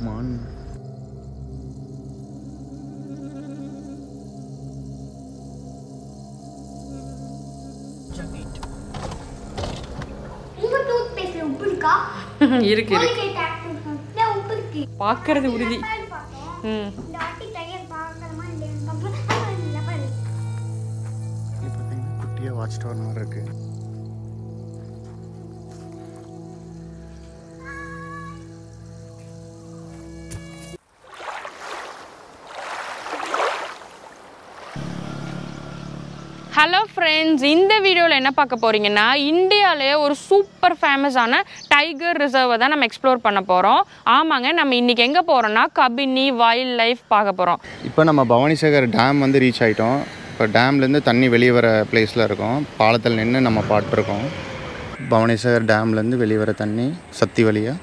மான் இருக்கா இருக்கு. பார்க்கறது உறுதி. ம். குட்டியாக வாட்ச் டவர் மாதிரி இருக்கு. ஹலோ ஃப்ரெண்ட்ஸ் இந்த வீடியோவில் என்ன பார்க்க போகிறீங்கன்னா இந்தியாவிலே ஒரு சூப்பர் ஃபேமஸான டைகர் ரிசர்வை தான் நம்ம எக்ஸ்ப்ளோர் பண்ண போகிறோம் ஆமாங்க நம்ம இன்னைக்கு எங்கே போகிறோம்னா கபினி வைல்ட் லைஃப் பார்க்க போகிறோம் இப்போ நம்ம பவானிசாகர் டேம் வந்து ரீச் ஆகிட்டோம் இப்போ டேம்லேருந்து தண்ணி வெளியே வர பிளேஸில் இருக்கோம். பாலத்தில் நின்று நம்ம பாட்டிருக்கோம் பவானிசாகர் டேம்லேருந்து வெளியே வர தண்ணி சக்தி வழியாக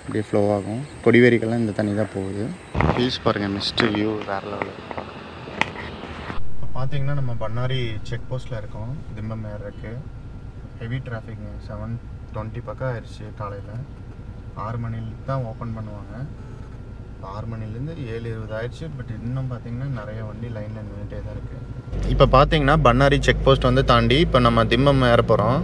அப்படியே ஃப்ளோ ஆகும். கொடிவேரிக்கெல்லாம் இந்த தண்ணி தான் போகுது. ப்ளீஸ் பாருங்கள் மிஸ்ட் வியூ வேறு லெவலில் பார்த்தீங்கன்னா நம்ம பண்ணாரி செக் போஸ்ட்டில் இருக்கோம். திம்பம் ஏர் இருக்குது ஹெவி டிராஃபிக்ங்க செவன் டுவெண்ட்டி பக்கம் ஆயிடுச்சு காலையில். ஆறு மணிலேருந்து தான் ஓப்பன் பண்ணுவாங்க. ஆறு மணிலேருந்து ஏழு இருபது ஆயிடுச்சு பட் இன்னும் பார்த்தீங்கன்னா நிறைய வண்டி லைனில் நின்றுட்டே தான் இருக்குது இப்போ பார்த்தீங்கன்னா பண்ணாரி செக் போஸ்ட் வந்து தாண்டி இப்போ நம்ம திம்பம் ஏற போகிறோம்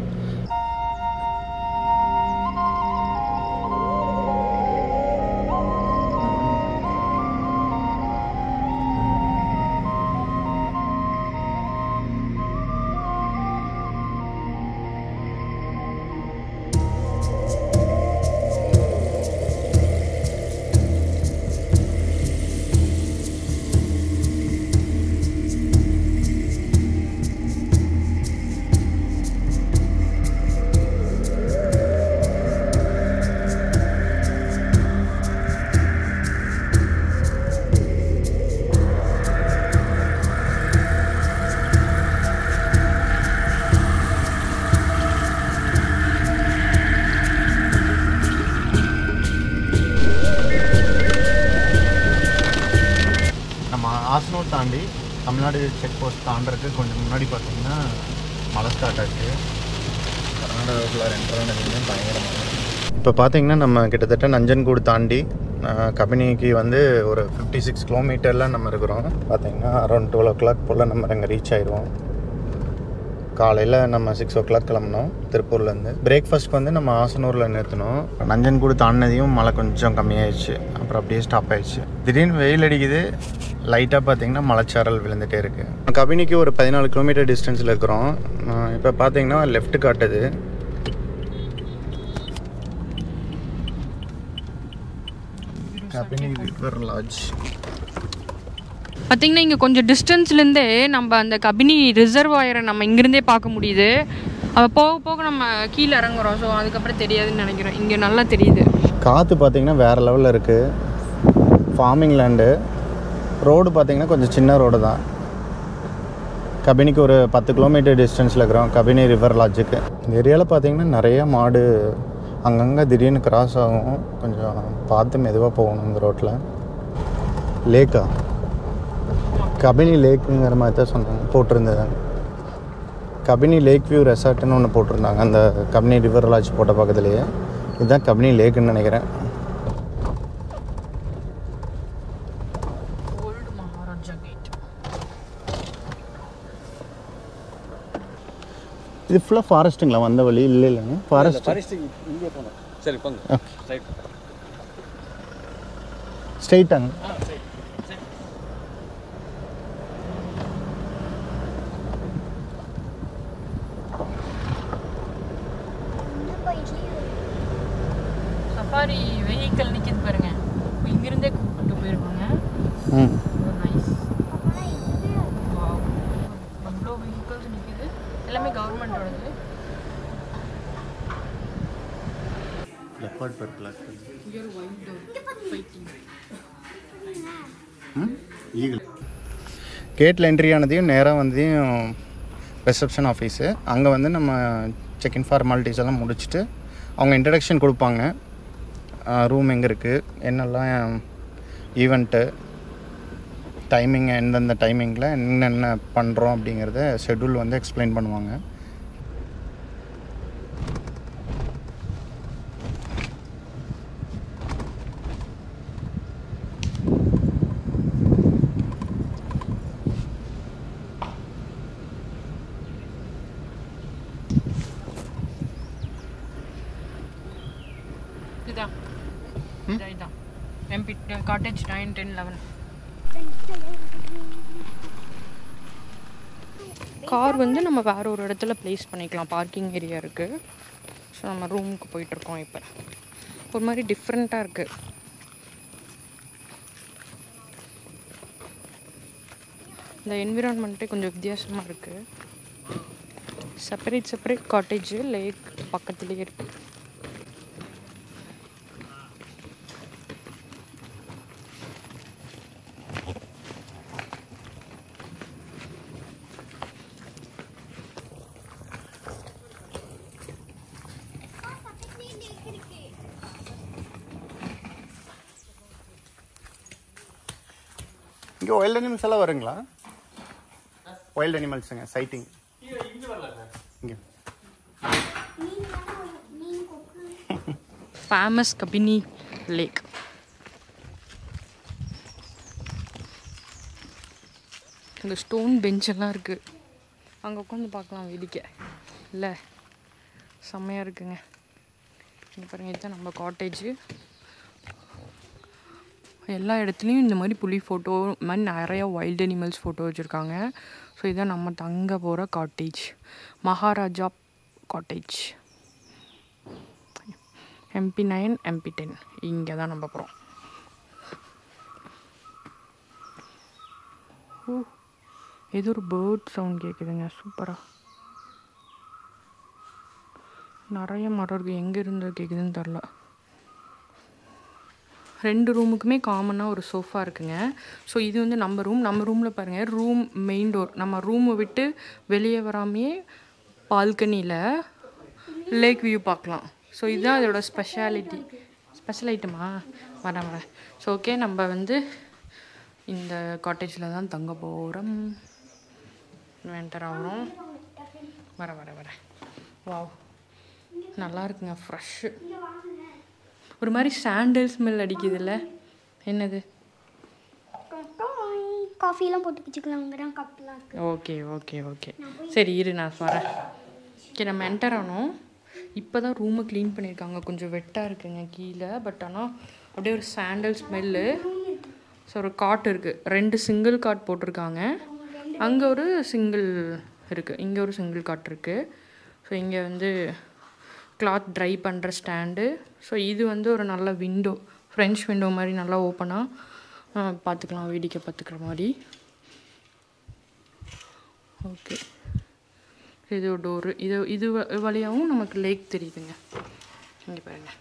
ஆசனூர் தாண்டி தமிழ்நாடு செக் போஸ்ட் தாண்டறதுக்கு கொஞ்சம் முன்னாடி பார்த்தீங்கன்னா மழை ஸ்டார்ட் ஆச்சு. கர்நாடகாவுக்குள்ள ரெண்டரை பயங்கரமாக இப்போ பார்த்தீங்கன்னா நம்ம கிட்டத்தட்ட நஞ்சன்கூடு தாண்டி கபினிக்கு வந்து ஒரு ஃபிஃப்டி சிக்ஸ் கிலோமீட்டரில் நம்ம இருக்கிறோம். பார்த்தீங்கன்னா அரௌண்ட் டுவெல் ஓ கிளாக் போல் நம்ம அங்கே ரீச் ஆயிடுவோம் காலையில் நம்ம சிக்ஸ் ஓ கிளாக் கிளம்புனோம் திருப்பூர்லேருந்து. பிரேக்ஃபாஸ்ட்க்கு வந்து நம்ம ஆசனூரில் நிறுத்தினோம். நஞ்சன்கூடு தாண்டினதையும் மழை கொஞ்சம் கம்மியாயிடுச்சு. அப்புறம் அப்படியே ஸ்டாப் ஆயிடுச்சு. திடீர்னு வெயில் அடிக்குது. லைட்டாக பார்த்தீங்கன்னா மலைச்சாரல் விழுந்துட்டே இருக்குது கபினிக்கு ஒரு பதினாலு கிலோமீட்டர் டிஸ்டன்ஸில் இருக்கிறோம். இப்போ பார்த்தீங்கன்னா லெஃப்ட் காட்டுது. கபினி ரிவர் லாட்ஜ் பார்த்திங்கன்னா இங்கே கொஞ்சம் டிஸ்டன்ஸ்லேருந்தே நம்ம அந்த கபினி ரிசர்வாயரை நம்ம இங்கேருந்தே பார்க்க முடியுது. அது போக போக நம்ம கீழே இறங்குறோம். ஸோ அதுக்கப்புறம் தெரியாதுன்னு நினைக்கிறோம். இங்கே நல்லா தெரியுது. காற்று பார்த்தீங்கன்னா வேறு லெவலில் இருக்குது ஃபார்மிங் லேண்டு ரோடு பார்த்தீங்கன்னா கொஞ்சம் சின்ன ரோடு தான். கபினிக்கு ஒரு பத்து கிலோமீட்டர் டிஸ்டன்ஸில் இருக்கிறோம். கபினி ரிவர் லாட்ஜுக்கு இந்த ஏரியாவில் பார்த்தீங்கன்னா நிறைய மாடு அங்கங்கே திடீர்னு கிராஸ் ஆகும். கொஞ்சம் பார்த்து மெதுவாக போகணும் இந்த ரோட்டில் லேக்கா கபினி லேக்குங்கிற மாதிரி தான் சொன்னாங்க போட்டிருந்தது. கபினி லேக் வியூ ரெசார்ட்னு ஒன்று போட்டிருந்தாங்க அந்த கபினி ரிவர் லாட்ஜ் போட்ட பக்கத்துலேயே. இதுதான் கபினி லேக்குன்னு நினைக்கிறேன். இது ஃபுல்லாக ஃபாரஸ்ட்டுங்களா வந்த வழி இல்லை இல்லைங்க ஃபாரஸ்ட் சரி போங்க ஸ்ட்ரெயிட்டாங்க இங்க போயிட்டு சஃபாரி வெஹிக்கல் நிற்கிது பாருங்க இப்போ இங்கிருந்தே கூப்பிட்டு போயிருக்காங்க ம் வெஹிக்கல்ஸ் நிற்கிது எல்லாமே லெப்பர்ட் ஃபைட்டிங் ஈகிள் கேட்டில் என்ட்ரி ஆனதையும் நேராக வந்ததையும் ரிசப்ஷன் ஆஃபீஸு அங்கே வந்து நம்ம செக்இன் ஃபார்மாலிட்டிஸ் எல்லாம் முடிச்சுட்டு அவங்க இன்ட்ரடக்ஷன் கொடுப்பாங்க. ரூம் எங்கே இருக்குது என்னெல்லாம் ஈவெண்ட்டு டைமிங் எந்தெந்த டைமிங்கில் என்னென்ன பண்ணுறோம் அப்படிங்கிறத ஷெட்யூல் வந்து எக்ஸ்பிளைன் பண்ணுவாங்க. இதான் இதான். M P cottage nine ten eleven car வந்து நம்ம வேற ஒரு இடத்துல ப்ளேஸ் பண்ணிக்கலாம். பார்க்கிங் ஏரியா இருக்குது ஸோ நம்ம ரூமுக்கு போயிட்டுருக்கோம் இப்போ. ஒரு மாதிரி டிஃப்ரெண்ட்டாக இருக்குது இந்த என்விரான்மெண்ட்டே கொஞ்சம் வித்தியாசமாக இருக்குது செப்பரேட் செப்பரேட் காட்டேஜ் லேக் பக்கத்துலேயே இருக்குது இங்கே வைல்ட் அனிமல்ஸ் எல்லாம் வருங்களா? வைல்ட் அனிமல்ஸுங்க சைட்டிங் இங்கே. ஃபேமஸ் கபினி லேக் இந்த ஸ்டோன் பெஞ்ச் எல்லாம் இருக்குது அங்கே உட்காந்து பார்க்கலாம் வேடிக்கை. இல்லை செம்மையாக இருக்குங்க. இங்கே பாருங்கள் இதுதான் நம்ம காட்டேஜு எல்லா இடத்துலையும் இந்த மாதிரி புலி ஃபோட்டோ இந்த மாதிரி நிறையா வைல்டு அனிமல்ஸ் ஃபோட்டோ வச்சுருக்காங்க. ஸோ இதான் நம்ம தங்க போகிற cottage Maharaja cottage M P nine M P ten இங்கே தான் நம்ம போகிறோம் ஓ ஏதோ ஒரு பேர்ட் சவுண்ட் கேட்குதுங்க சூப்பராக நிறைய மரம் இருக்குது எங்கே இருந்து கேட்குதுன்னு தெரில ரெண்டு ரூமுக்குமே காமனாக ஒரு சோஃபா இருக்குங்க. ஸோ இது வந்து நம்ம ரூம் நம்ம ரூமில் பாருங்கள் ரூம் மெயின் டோர் நம்ம ரூமை விட்டு வெளியே வராமையே பால்கனியில் லேக் வியூ பார்க்கலாம். ஸோ இதுதான் அதோட ஸ்பெஷாலிட்டி ஸ்பெஷல் ஐட்டமா வரேன் வரேன். ஸோ ஓகே நம்ம வந்து இந்த காட்டேஜில் தான் தங்க போகிறோம் வெண்டர் ஆகிறோம். வர வர வர வாவ் நல்லா இருக்குங்க ஃப்ரெஷ்ஷு ஒரு மாதிரி சாண்டல் ஸ்மெல் அடிக்குதுல்ல. என்னது? காஃபிலாம் போட்டு வச்சுக்கலாம் கப்லாம் ஓகே ஓகே ஓகே. சரி இரு நான் வரேன். ஓகே நம்ம என்டர் ஆனோம் இப்போ தான் ரூமை க்ளீன் பண்ணியிருக்காங்க. கொஞ்சம் வெட்டாக இருக்குங்க கீழே பட் ஆனால் அப்படியே ஒரு சாண்டல் ஸ்மெல்லு ஸோ ஒரு காட் இருக்குது ரெண்டு சிங்கிள் காட் போட்டிருக்காங்க. அங்கே ஒரு சிங்கிள் இருக்குது இங்கே ஒரு சிங்கிள் காட் இருக்குது ஸோ இங்கே வந்து கிளாத் ட்ரை பண்ணுற ஸ்டாண்டு ஸோ இது வந்து ஒரு நல்ல விண்டோ ஃப்ரெஞ்ச் விண்டோ மாதிரி நல்லா ஓப்பனாக பார்த்துக்கலாம் வேடிக்கை பார்த்துக்கிற மாதிரி. ஓகே இது டோரு இது இது வழியாகவும் நமக்கு லேக் தெரியுதுங்க. இங்கே பாருங்கள்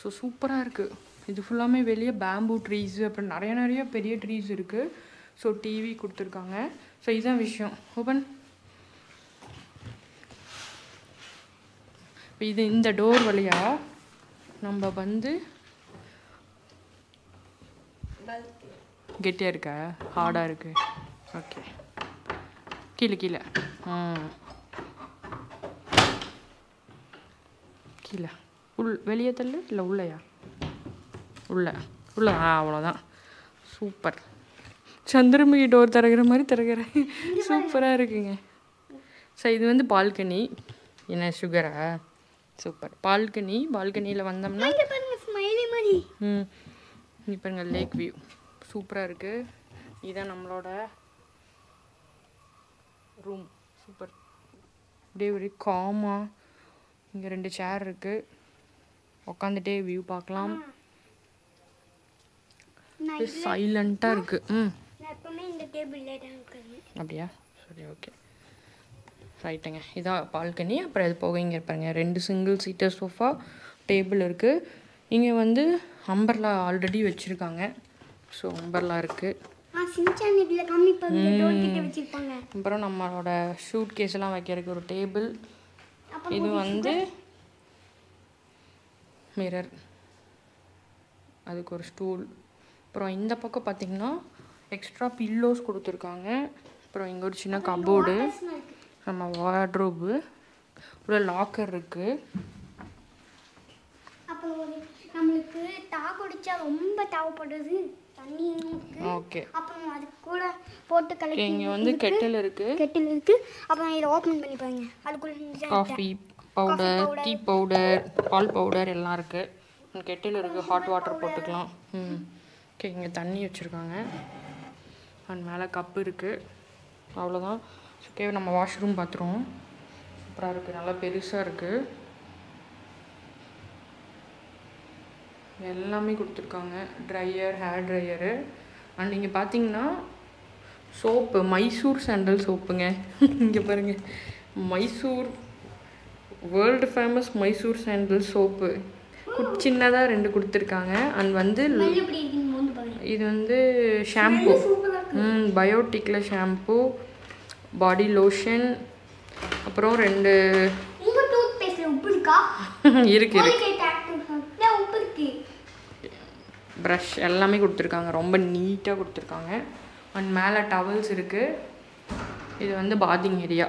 ஸோ சூப்பராக இருக்குது இது ஃபுல்லாமே வெளியே பேம்பூ ட்ரீஸு அப்புறம் நிறைய நிறைய பெரிய ட்ரீஸ் இருக்குது ஸோ டிவி கொடுத்துருக்காங்க. ஸோ இதுதான் விஷயம். ஓப்பன் இது இந்த டோர் வழியா நம்ம வந்து கெட்டியாக இருக்கா? ஹார்டாக இருக்கு. ஓகே கீழே கீழே. ம் கீழே. உள் வெளியே தள்ளு இல்லை உள்ளையா? உள்ள. உள்ள. ஆ அவ்வளோதான். சூப்பர். சந்திரமுகி டோர் திறக்கிற மாதிரி திறக்கிறேன். சூப்பராக இருக்குங்க. ஸோ இது வந்து பால்கனி. என்ன சுகரா சூப்பர் பால்கனி பால்கனியில் வந்தோம்னா இங்கே பாருங்க ஸ்மைலி மாதிரி. ம். இங்கே பாருங்க லேக் வியூ சூப்பராக இருக்குது இதான் நம்மளோட ரூம் சூப்பர் அப்படியே ஒரு காமாக இங்கே ரெண்டு சேர் இருக்குது உக்காந்துட்டே வியூ பார்க்கலாம். சைலண்ட்டாக இருக்குது ம். அப்படியா? சரி ஓகே ரைட்டுங்க இதான் பால்கனி அப்புறம் இது போக இங்கே இருப்பாருங்க ரெண்டு சிங்கிள் சீட்டர் சோஃபா டேபிள் இருக்குது இங்கே வந்து அம்பர்லா ஆல்ரெடி வச்சுருக்காங்க. ஸோ அம்பர்லா இருக்குது அப்புறம் நம்மளோட ஷூட் கேஸ்லாம் வைக்கிறதுக்கு ஒரு டேபிள் இது வந்து மிரர் அதுக்கு ஒரு ஸ்டூல் அப்புறம் இந்த பக்கம் பார்த்தீங்கன்னா எக்ஸ்ட்ரா பில்லோஸ் கொடுத்துருக்காங்க. அப்புறம் இங்கே ஒரு சின்ன கபோர்டு நம்ம வார்ட்ரோபு ஒரு லாக்கர் இருக்குது அப்புறம் நம்மளுக்கு தா குடிச்சா ரொம்ப தேவைப்படுது. தண்ணி ஓகே அப்புறம் அது கூட போட்டு கலக்கி இங்கே வந்து கெட்டில் இருக்குது கெட்டில் இருக்கு. அப்புறம் இதை ஓப்பன் பண்ணி பாருங்க. அதுக்குள்ள காஃபி பவுடர் டீ பவுடர் பால் பவுடர் எல்லாம் இருக்குது கெட்டில் இருக்குது ஹாட் வாட்டர் போட்டுக்கலாம். ம். ஓகே இங்கே தண்ணி வச்சுருக்காங்க. அண்ட் மேலே கப்பு இருக்குது அவ்வளோதான் ஓகே நம்ம வாஷ்ரூம் பார்த்துருவோம் சூப்பராக இருக்குது நல்லா பெருசாக இருக்குது எல்லாமே கொடுத்துருக்காங்க. ட்ரையர் ஹேர் ட்ரையரு அண்ட் இங்கே பார்த்தீங்கன்னா சோப்பு மைசூர் சாண்டல் சோப்புங்க. இங்கே பாருங்க. Mysore world famous Mysore sandal soap. சின்னதாக ரெண்டு கொடுத்துருக்காங்க. அண்ட் வந்து இது வந்து ஷாம்பு பயோட்டிக்கில் ஷாம்பு பாடி லோஷன் அப்புறம் ரெண்டு உங்க டூத் பேஸ்ட்ல உப்பு இருக்கா? இருக்கு இருக்கு. ப்ரஷ் எல்லாமே கொடுத்துருக்காங்க. ரொம்ப நீட்டாக கொடுத்துருக்காங்க. அண்ட் மேலே டவல்ஸ் இருக்குது இது வந்து பாத்திங் ஏரியா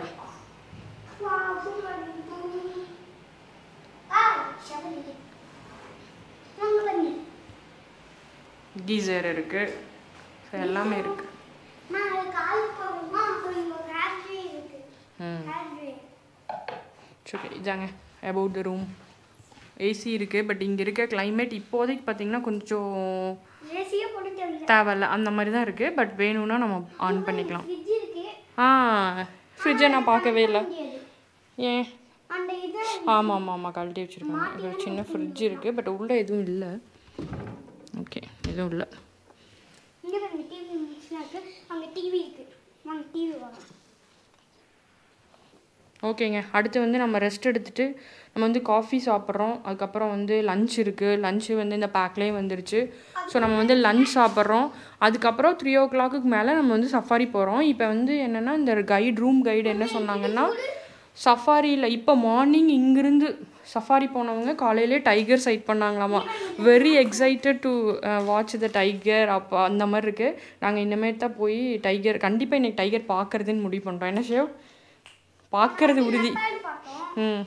கீசர் இருக்குது ஸோ எல்லாமே இருக்குது நான் அது கால் போடுமா அப்புறம் இங்க ஒரு ஹேர் ட்ரே ஓகே இதாங்க. அபவுட் த ரூம் ஏசி இருக்குது பட் இங்கே இருக்க climate இப்போதைக்கு பார்த்தீங்கன்னா கொஞ்சம் தேவையில்ல. அந்த மாதிரி தான் இருக்குது பட் வேணும்னா நம்ம ஆன் பண்ணிக்கலாம். ஆ ஃப்ரிட்ஜை நான் பார்க்கவே இல்லை. ஏன்? ஆமாம் ஆமாம் ஆமாம் கழட்டி வச்சுருக்காங்க. இது ஒரு சின்ன ஃப்ரிட்ஜ் இருக்குது பட் உள்ளே எதுவும் இல்லை. ஓகே எதுவும் இல்லை. டிவி மிக்ஸ்னா இருக்கு. அங்க டிவி இருக்கு. வாங்க டிவி வாங்க. ஓகேங்க. அடுத்து வந்து நம்ம ரெஸ்ட் எடுத்துட்டு நம்ம வந்து காஃபி சாப்பிட்றோம். அதுக்கப்புறம் வந்து லஞ்ச் இருக்குது லஞ்சு வந்து இந்த பேக்லேயே வந்துருச்சு. ஸோ நம்ம வந்து லஞ்ச் சாப்பிட்றோம். அதுக்கப்புறம் த்ரீ ஓ கிளாக்குக்கு மேலே நம்ம வந்து சஃபாரி போகிறோம் இப்போ வந்து என்னென்னா இந்த கைடு ரூம் கைடு என்ன சொன்னாங்கன்னா சஃபாரியில் இப்போ மார்னிங் இங்கிருந்து சஃபாரி போனவங்க காலையிலே tiger sight பண்ணாங்களாமா. Very excited to watch the tiger அப்போ அந்த மாதிரி இருக்குது நாங்கள் இனிமேல் தான் போய் டைகர் கண்டிப்பாக இன்றைக்கி டைகர் பார்க்குறதுன்னு முடிவு பண்ணுறோம் என்ன ஷேவ்? பார்க்கறது உறுதி. ம்.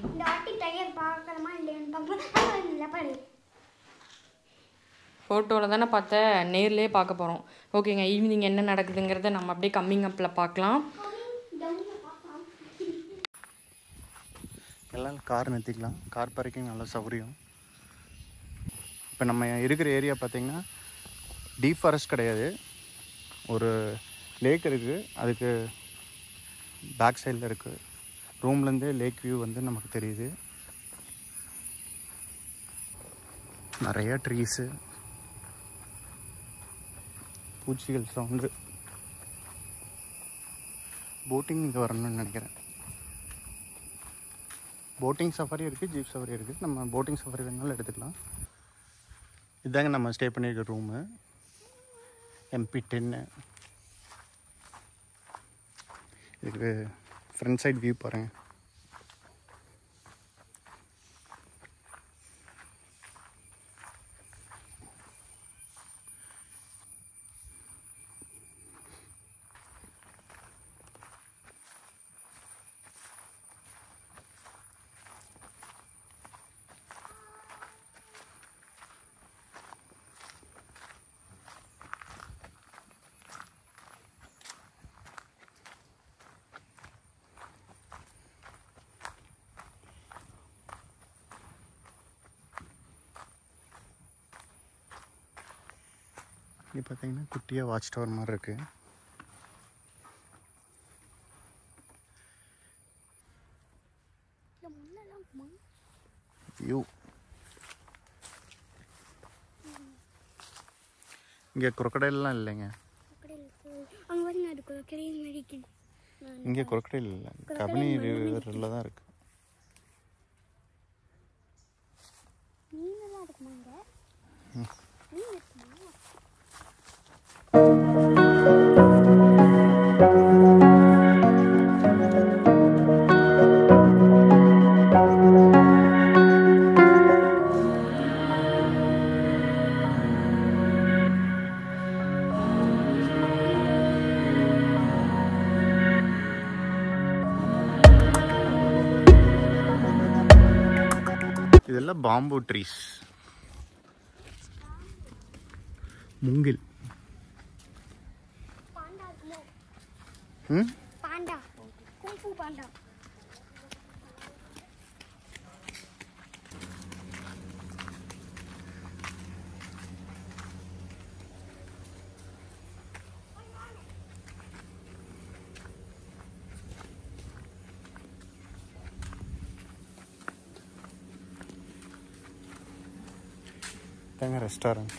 ஃபோட்டோவில் தானே பார்த்தேன் நேர்லேயே பார்க்க போகிறோம் ஓகேங்க ஈவினிங் என்ன நடக்குதுங்கிறத நம்ம அப்படியே கம்மிங் அப்பில் பார்க்கலாம். எல்லாம் கார் நிறுத்திக்கலாம். கார் பார்க்கிங் நல்லா சௌகரியம். இப்போ நம்ம இருக்கிற ஏரியா பார்த்தீங்கன்னா டீப் ஃபாரஸ்ட் கிடையாது. ஒரு லேக் இருக்குது அதுக்கு பேக் சைடில் இருக்குது ரூம்லேருந்தே லேக் வியூ வந்து நமக்கு தெரியுது. நிறைய ட்ரீஸு. பூச்சிகள் சவுண்டு. போட்டிங் இங்கே வரணும்னு நினைக்கிறேன். போட்டிங் சஃபாரி இருக்குது ஜீப் சஃபாரி இருக்குது நம்ம போட்டிங் சஃபாரி வேணாலும் எடுத்துக்கலாம். இதாங்க நம்ம ஸ்டே பண்ணியிருக்க ரூமு. எம்பி டென்னு இதுக்கு ஃப்ரண்ட் சைடு வியூ பாருங்கள் இங்கே பார்த்தீங்கன்னா குட்டியாக வாட்ச் டவர் மாதிரி இருக்குது வியூ இங்கே குரக்கடைலாம் இல்லைங்க. இங்கே குரக்கடையில் இல்லை. கபினி ரிவரில் தான் இருக்குது மீனெல்லாம் இருக்குமாங்க இதெல்லாம் பாம்பு ட்ரீஸ் முங்கில். Hmm? Panda. Kung Fu Panda. than a restaurant.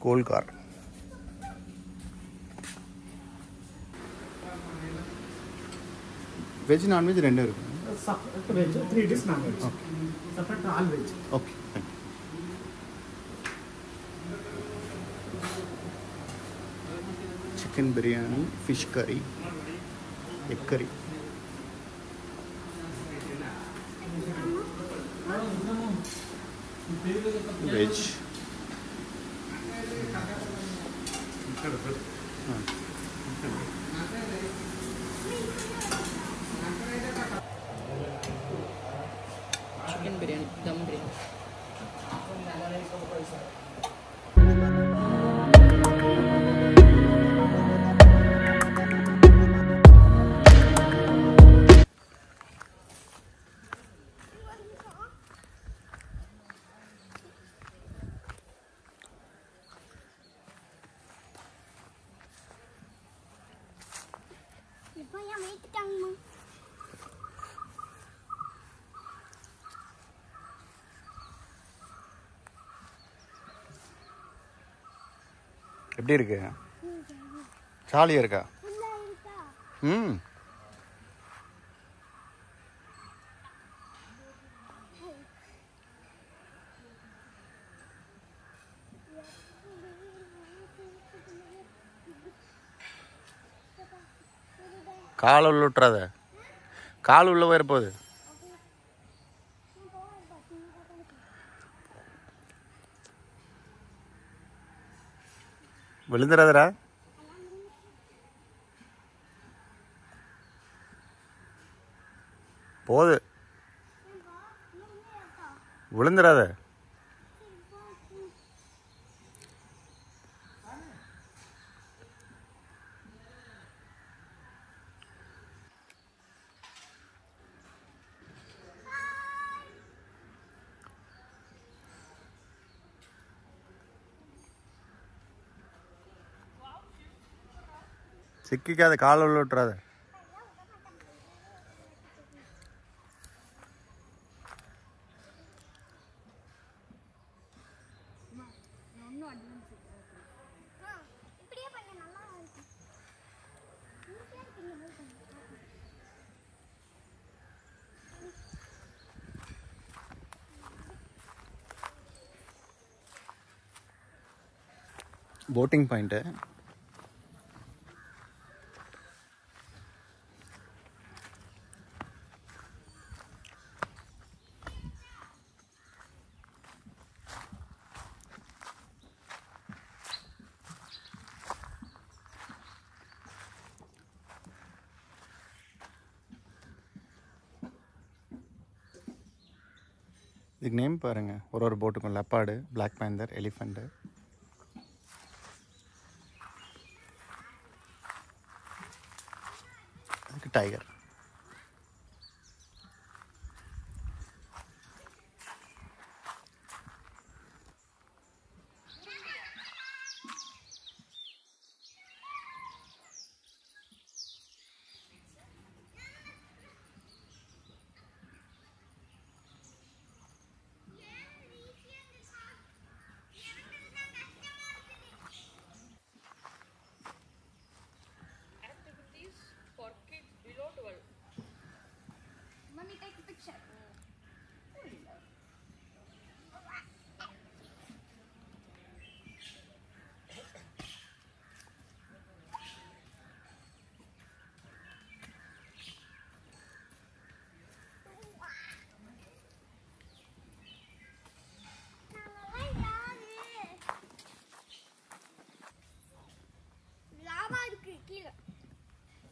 Cold car. இதாங்க ரெஸ்டாரண்ட் கோல்கார் வெஜ் நான்வெஜ் ரெண்டும் இருக்கு Veg, three dish non-veg. Separate all veg. Okay thank chicken biryani fish curry egg curry veg எப்படி இருக்கு? ஜாலியாக இருக்கா? ம். கால் உள்ள விட்டுறாத கால் உள்ள போயிட போகுது. விழுந்துடாதடா போது விழுந்துடாத சிக்கிக்காத காலை உள்ள விட்டுறாத. போட்டிங் பாயிண்ட்டு பண்ண நல்லா இருக்கும் ஈஸியாக இருக்கு இந்த மாதிரி பண்ண போட்டிங் பாயிண்ட்டு இதுக்கு நேம் பாருங்க. ஒரு ஒரு போட்டுக்கும் லெப்பாடு பிளாக் பேந்தர் எலிஃபண்ட்டு அதுக்கு டைகர்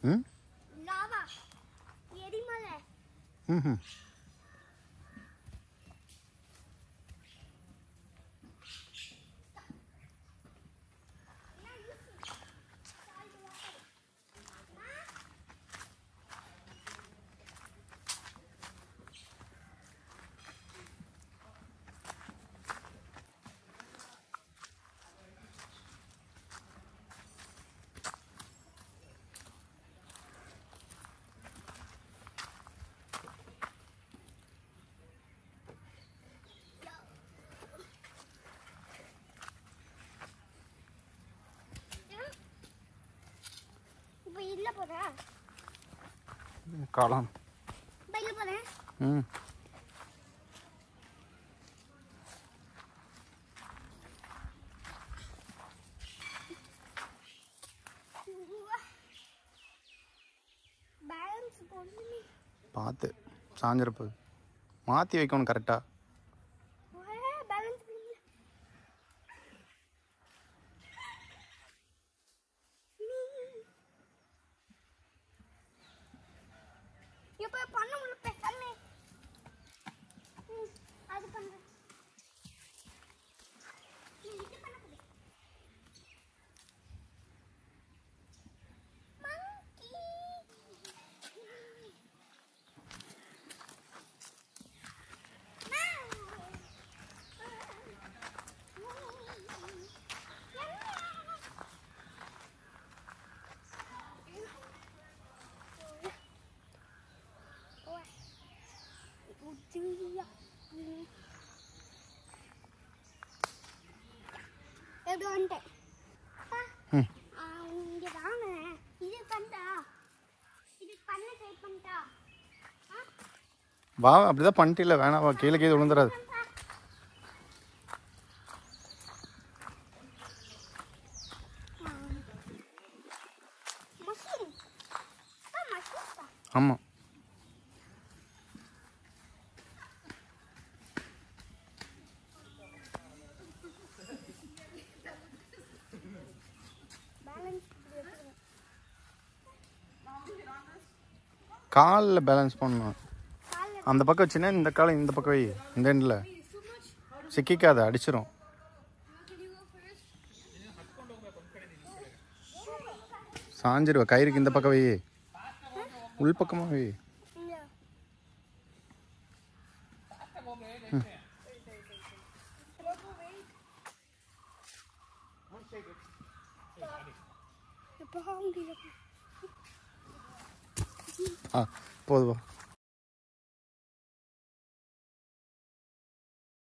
हम्म लावा ये रिमल है हम्म हम्म எரிமலை ம் காளான் பையில போறேன். ம். பார்த்து சாஞ்சிருப்பு மாற்றி வைக்கணும் கரெக்டாக பேலன்ஸ் பண்ணு இப்போ பண்ண முடியல பேசாம ம், அது பண்றேன் நீ இது பண்ண கொடு. Monkey. எப்படி வந்துட்டேன் அப்பா, ம். ஆ, இங்க வாங்க. இது பண்ணா இது பண்ண ட்ரை பண்ணிட்டா. ஆ? வா அப்படிதான் பண்ணிட்டு வேணாம் வா கீழே கீழே விழுந்துடாது மஷ்ரூம் ஆ மஷ்ரூம் தான் ஆமாம் பேலன்ஸ் காலில் பேலன்ஸ் பண்ணணும். அந்த பக்கம் வச்சுன்னா இந்த காலம் இந்த பக்கம் வை இந்த எண்டில் சிக்கிக்காத அடிச்சிரும். சாஞ்சிருவ கயிறுக்கு இந்த பக்கம் வை. உள் பக்கமாக வை இங்க இப்போ முடியல ஆ போதுவா